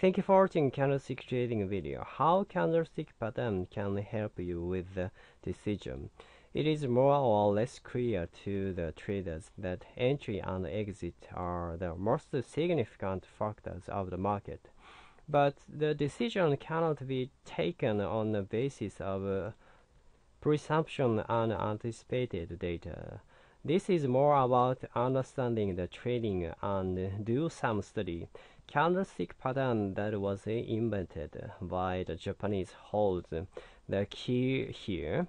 Thank you for watching candlestick trading video. How candlestick pattern can help you with the decision. It is more or less clear to the traders that entry and exit are the most significant factors of the market. But the decision cannot be taken on the basis of uh, presumption and anticipated data. This is more about understanding the trading and do some study. Candlestick pattern that was invented by the Japanese holds the key here.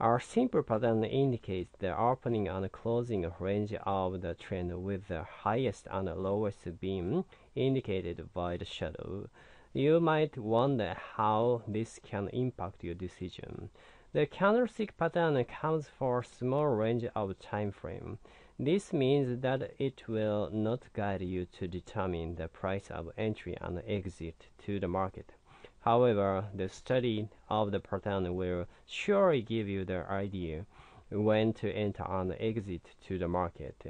Our simple pattern indicates the opening and closing range of the trend with the highest and lowest beam indicated by the shadow. You might wonder how this can impact your decision. The candlestick pattern accounts for a small range of time frame. This means that it will not guide you to determine the price of entry and exit to the market. However, the study of the pattern will surely give you the idea when to enter and exit to the market.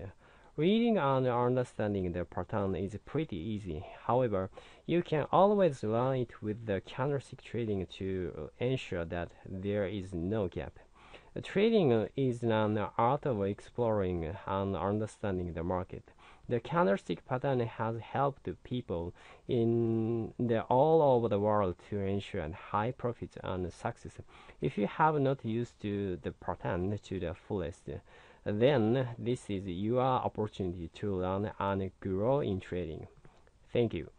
Reading and understanding the pattern is pretty easy. However, you can always learn it with the candlestick trading to ensure that there is no gap. Trading is an art of exploring and understanding the market. The candlestick pattern has helped people in the all over the world to ensure high profits and success. If you have not used the pattern to the fullest, then this is your opportunity to learn and grow in trading. Thank you.